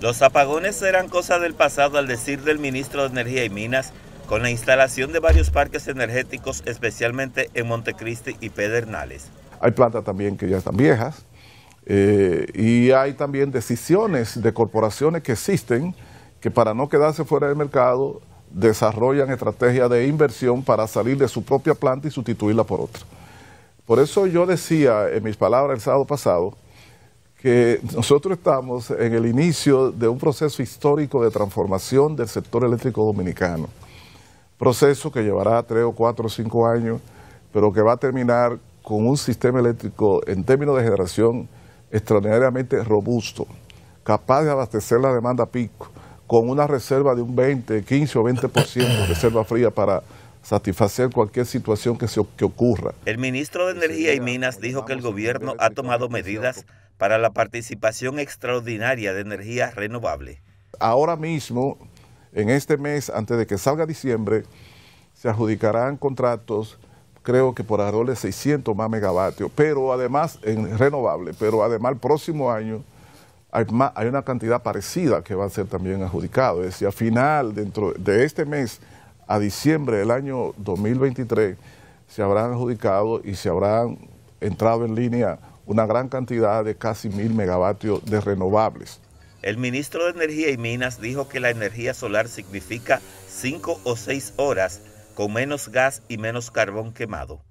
Los apagones eran cosa del pasado al decir del ministro de Energía y Minas, con la instalación de varios parques energéticos, especialmente en Montecristi y Pedernales. Hay plantas también que ya están viejas eh, y hay también decisiones de corporaciones que existen que para no quedarse fuera del mercado desarrollan estrategias de inversión para salir de su propia planta y sustituirla por otra. Por eso yo decía en mis palabras el sábado pasado que nosotros estamos en el inicio de un proceso histórico de transformación del sector eléctrico dominicano. Proceso que llevará tres o cuatro o cinco años, pero que va a terminar con un sistema eléctrico en términos de generación extraordinariamente robusto, capaz de abastecer la demanda pico, con una reserva de un 20, 15 o 20% de reserva fría para satisfacer cualquier situación que, se, que ocurra. El ministro de Energía y Minas dijo que el gobierno ha tomado medidas para la participación extraordinaria de energía renovable. Ahora mismo, en este mes, antes de que salga diciembre, se adjudicarán contratos, creo que por alrededor de 600 más megavatios, pero además en renovable, pero además el próximo año hay, hay una cantidad parecida que va a ser también adjudicado. Es decir, a final, dentro de este mes, a diciembre del año 2023, se habrán adjudicado y se habrán entrado en línea una gran cantidad de casi mil megavatios de renovables. El ministro de Energía y Minas dijo que la energía solar significa cinco o seis horas con menos gas y menos carbón quemado.